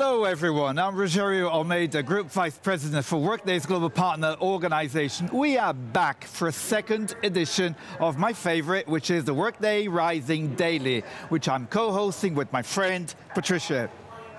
Hello, everyone. I'm Rogerio Almeida, Group Vice President for Workday's Global Partner Organization. We are back for a second edition of my favorite, which is the Workday Rising Daily, which I'm co-hosting with my friend, Patricia.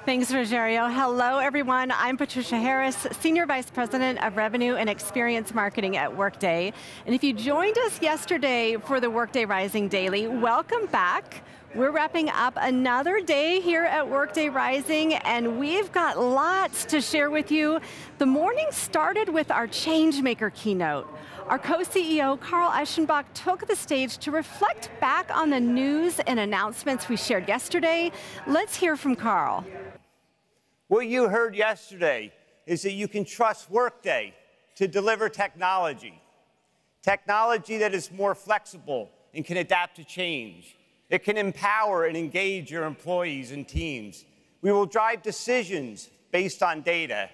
Thanks, Rogerio. Hello, everyone. I'm Patricia Harris, Senior Vice President of Revenue and Experience Marketing at Workday. And if you joined us yesterday for the Workday Rising Daily, welcome back. We're wrapping up another day here at Workday Rising, and we've got lots to share with you. The morning started with our Changemaker keynote. Our co-CEO, Carl Eschenbach, took the stage to reflect back on the news and announcements we shared yesterday. Let's hear from Carl. What you heard yesterday is that you can trust Workday to deliver technology. Technology that is more flexible and can adapt to change it can empower and engage your employees and teams. We will drive decisions based on data.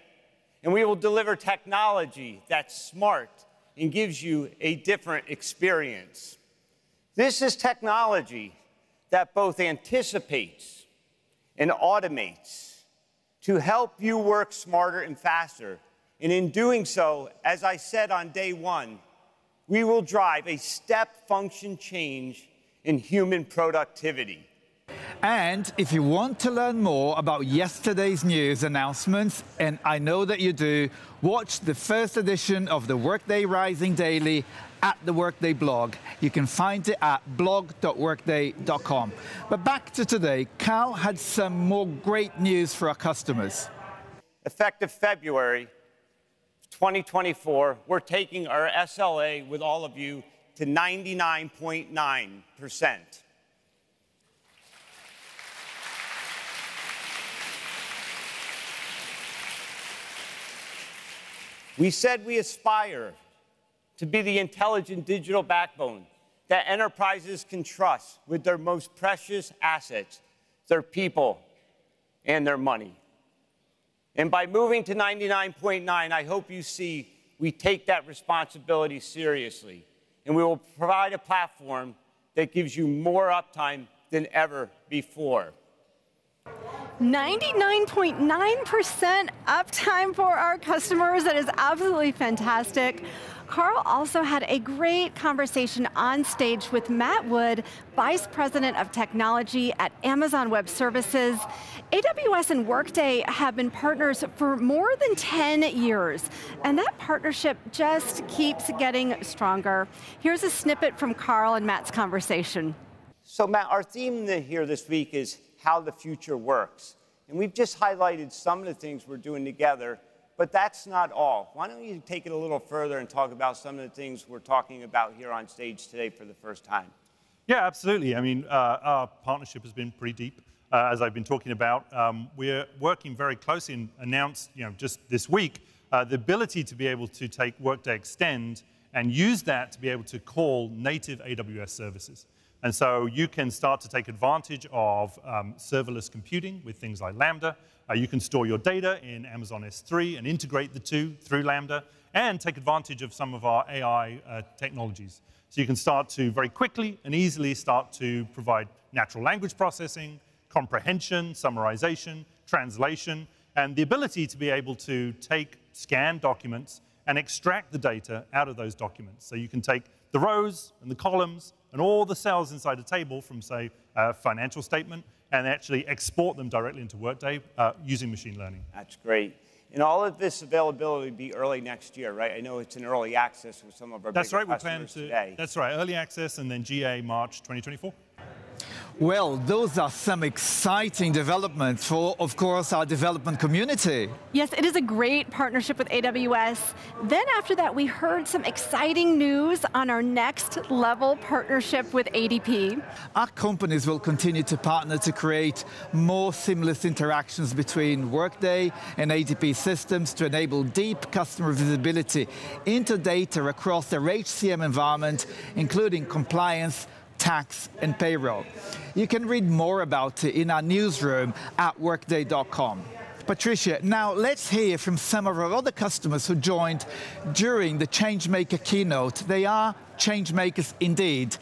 And we will deliver technology that's smart and gives you a different experience. This is technology that both anticipates and automates to help you work smarter and faster. And in doing so, as I said on day one, we will drive a step function change in human productivity. And if you want to learn more about yesterday's news announcements, and I know that you do, watch the first edition of the Workday Rising Daily at the Workday blog. You can find it at blog.workday.com. But back to today, Carl had some more great news for our customers. Effective February 2024, we're taking our SLA with all of you to 99.9%. We said we aspire to be the intelligent digital backbone that enterprises can trust with their most precious assets, their people and their money. And by moving to 99.9, I hope you see we take that responsibility seriously and we will provide a platform that gives you more uptime than ever before. 99.9% uptime for our customers. That is absolutely fantastic. Carl also had a great conversation on stage with Matt Wood, Vice President of Technology at Amazon Web Services. AWS and Workday have been partners for more than 10 years, and that partnership just keeps getting stronger. Here's a snippet from Carl and Matt's conversation. So Matt, our theme here this week is how the future works. And we've just highlighted some of the things we're doing together but that's not all. Why don't you take it a little further and talk about some of the things we're talking about here on stage today for the first time? Yeah, absolutely. I mean, uh, our partnership has been pretty deep, uh, as I've been talking about. Um, we're working very closely and announced, you know, just this week, uh, the ability to be able to take Workday Extend and use that to be able to call native AWS services. And so you can start to take advantage of um, serverless computing with things like Lambda. Uh, you can store your data in Amazon S3 and integrate the two through Lambda and take advantage of some of our AI uh, technologies. So you can start to very quickly and easily start to provide natural language processing, comprehension, summarization, translation, and the ability to be able to take scanned documents and extract the data out of those documents. So you can take the rows and the columns and all the cells inside a table from, say, a financial statement and actually export them directly into Workday uh, using machine learning. That's great. And all of this availability will be early next year, right? I know it's in early access with some of our that's right, we plan to, today. That's right, early access and then GA March 2024. Well, those are some exciting developments for, of course, our development community. Yes, it is a great partnership with AWS. Then after that, we heard some exciting news on our next level partnership with ADP. Our companies will continue to partner to create more seamless interactions between Workday and ADP systems to enable deep customer visibility into data across their HCM environment, including compliance, tax, and payroll. You can read more about it in our newsroom at workday.com. Patricia, now let's hear from some of our other customers who joined during the Changemaker keynote. They are changemakers indeed.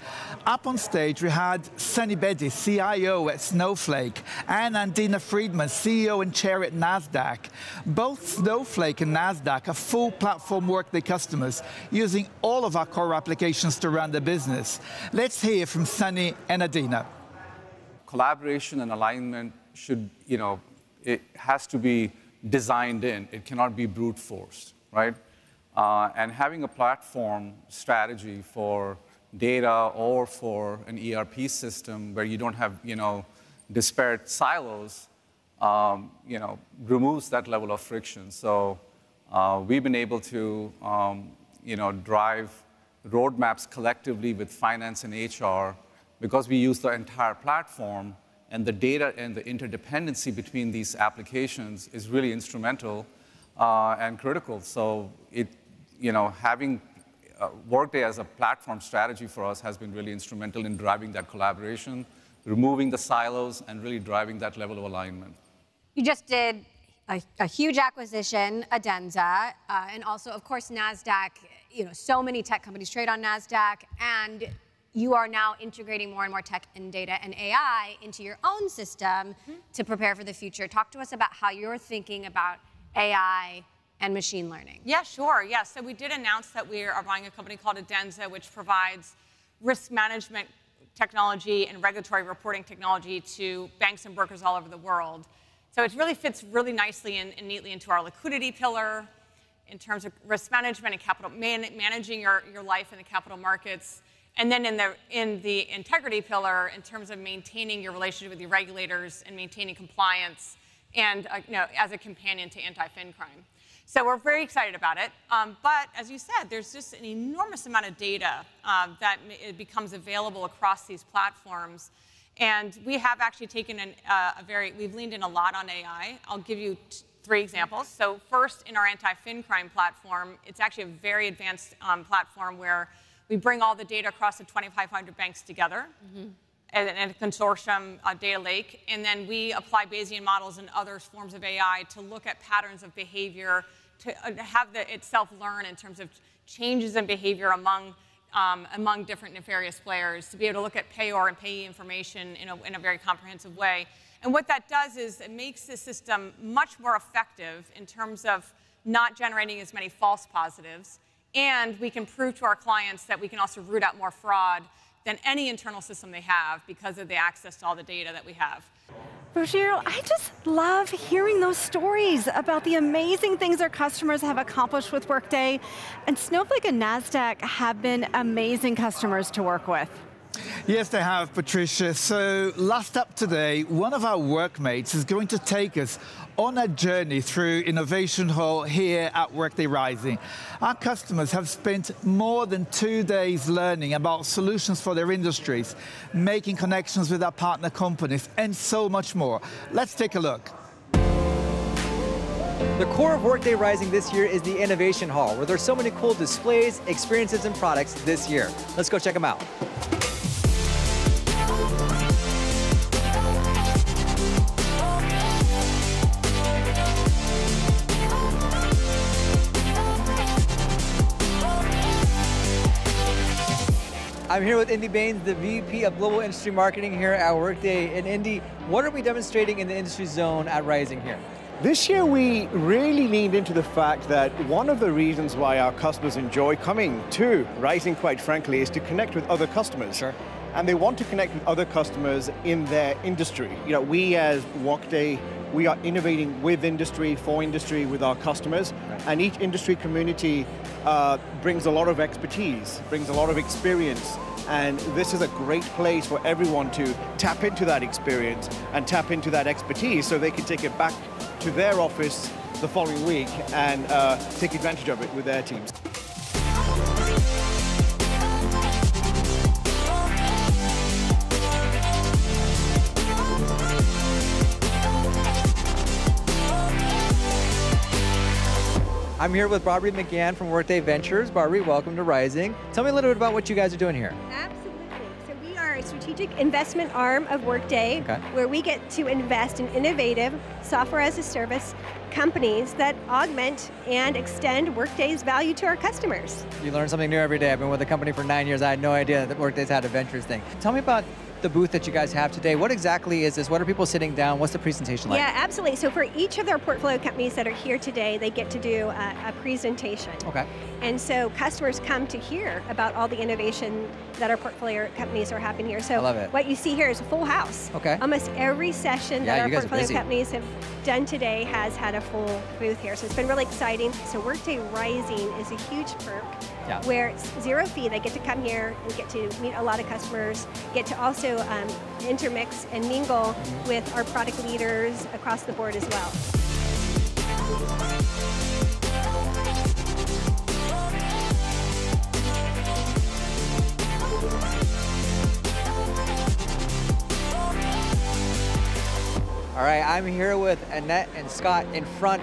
Up on stage, we had Sunny Bedi, CIO at Snowflake, and Adena Friedman, CEO and chair at NASDAQ. Both Snowflake and NASDAQ are full platform Workday customers using all of our core applications to run their business. Let's hear from Sunny and Adena. Collaboration and alignment should, you know, it has to be designed in. It cannot be brute force, right? Uh, and having a platform strategy for data or for an ERP system where you don't have, you know, disparate silos, um, you know, removes that level of friction. So uh, we've been able to, um, you know, drive roadmaps collectively with finance and HR because we use the entire platform and the data and the interdependency between these applications is really instrumental uh, and critical. So it, you know, having uh, Workday as a platform strategy for us has been really instrumental in driving that collaboration, removing the silos, and really driving that level of alignment. You just did a, a huge acquisition, Adenza, uh, and also, of course, NASDAQ. You know, so many tech companies trade on NASDAQ, and you are now integrating more and more tech and data and AI into your own system mm-hmm. to prepare for the future. Talk to us about how you're thinking about AI and machine learning. Yeah, sure. Yeah, so we did announce that we are buying a company called Adenza, which provides risk management technology and regulatory reporting technology to banks and brokers all over the world. So it really fits really nicely and, and neatly into our liquidity pillar in terms of risk management and capital man, managing your, your life in the capital markets and then in the, in the integrity pillar, in terms of maintaining your relationship with your regulators and maintaining compliance, and uh, you know, as a companion to anti-fin crime. So we're very excited about it. Um, but as you said, there's just an enormous amount of data um, that becomes available across these platforms. And we have actually taken an, uh, a very, we've leaned in a lot on AI. I'll give you three examples. So first, in our anti-fin crime platform, it's actually a very advanced um, platform where we bring all the data across the 2,500 banks together mm-hmm. in, a consortium uh, data lake, and then we apply Bayesian models and other forms of AI to look at patterns of behavior, to uh, have the, itself learn in terms of changes in behavior among um, among different nefarious players to be able to look at payor and payee information in a, in a very comprehensive way. And what that does is it makes the system much more effective in terms of not generating as many false positives and we can prove to our clients that we can also root out more fraud than any internal system they have because of the access to all the data that we have. Rogerio, I just love hearing those stories about the amazing things our customers have accomplished with Workday. And Snowflake and NASDAQ have been amazing customers to work with. Yes, they have, Patricia. So last up today, one of our workmates is going to take us on a journey through Innovation Hall here at Workday Rising. Our customers have spent more than two days learning about solutions for their industries, making connections with our partner companies, and so much more. Let's take a look. The core of Workday Rising this year is the Innovation Hall, where there's so many cool displays, experiences, and products this year. Let's go check them out. I'm here with Indy Baines, the VP of Global Industry Marketing here at Workday. And Indy, what are we demonstrating in the industry zone at Rising here? This year we really leaned into the fact that one of the reasons why our customers enjoy coming to Rising, quite frankly, is to connect with other customers. Sure. And they want to connect with other customers in their industry. You know, we as Workday, we are innovating with industry, for industry, with our customers. Right. And each industry community uh, brings a lot of expertise, brings a lot of experience, and this is a great place for everyone to tap into that experience and tap into that expertise so they can take it back to their office the following week and uh, take advantage of it with their teams. I'm here with Barbary McGann from Workday Ventures. Barbary, welcome to Rising. Tell me a little bit about what you guys are doing here. Absolutely. So we are a strategic strategic investment arm of Workday, Okay. where we get to invest in innovative software as a service companies that augment and extend Workday's value to our customers. You learn something new every day. I've been with the company for nine years. I had no idea that Workday's had a ventures thing. Tell me about the booth that you guys have today. What exactly is this? What are people sitting down? What's the presentation like? Yeah, absolutely. So for each of their portfolio companies that are here today, they get to do a, a presentation. Okay. And so customers come to hear about all the innovation that our portfolio companies are having here. So I love it. what you see here is a full house. Okay. Almost every session Yeah, that our you guys are portfolio companies have done today has had a full booth here. So it's been really exciting. So Workday Rising is a huge perk Yeah. where it's zero fee. They get to come here and get to meet a lot of customers, get to also um, intermix and mingle with our product leaders across the board as well. All right, I'm here with Annette and Scott in front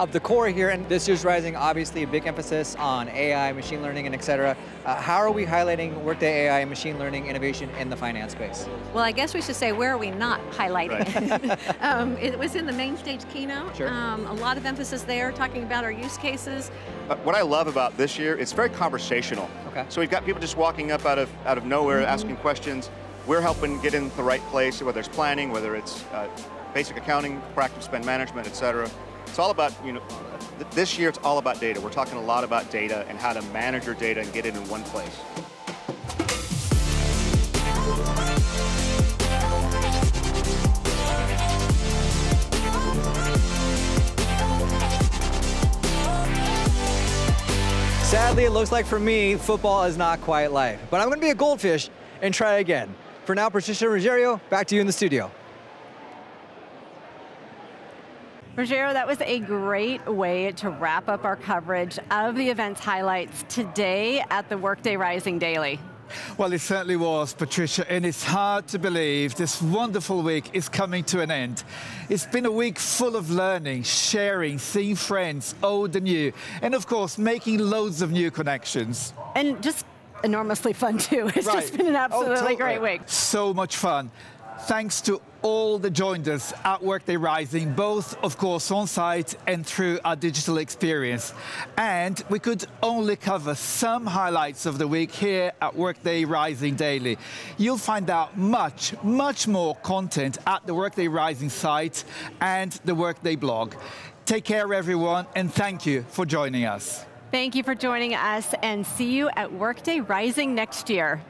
of the core here, and this year's Rising, obviously a big emphasis on AI, machine learning, and et cetera. Uh, how are we highlighting Workday AI and machine learning innovation in the finance space? Well, I guess we should say where are we not highlighting it. um, it was in the main stage keynote. Sure. Um, a lot of emphasis there, talking about our use cases. Uh, What I love about this year, it's very conversational. Okay. So we've got people just walking up out of out of nowhere, Mm-hmm. asking questions. We're helping get in the right place, whether it's planning, whether it's uh, basic accounting, proactive spend management, et cetera. It's all about, you know, th- this year it's all about data. We're talking a lot about data and how to manage your data and get it in one place. Sadly, it looks like for me, football is not quite life. But I'm going to be a goldfish and try again. For now, Patricia Rogerio, back to you in the studio. Rogerio, that was a great way to wrap up our coverage of the event's highlights today at the Workday Rising Daily. Well, it certainly was, Patricia, and it's hard to believe this wonderful week is coming to an end. It's been a week full of learning, sharing, seeing friends, old and new, and of course, making loads of new connections. And just enormously fun too. It's Right. just been an Oh, absolutely totally. great week. So much fun. Thanks to all the joined us at Workday Rising, both, of course, on site and through our digital experience. And we could only cover some highlights of the week here at Workday Rising Daily. You'll find out much, much more content at the Workday Rising site and the Workday blog. Take care, everyone, and thank you for joining us. Thank you for joining us and see you at Workday Rising next year.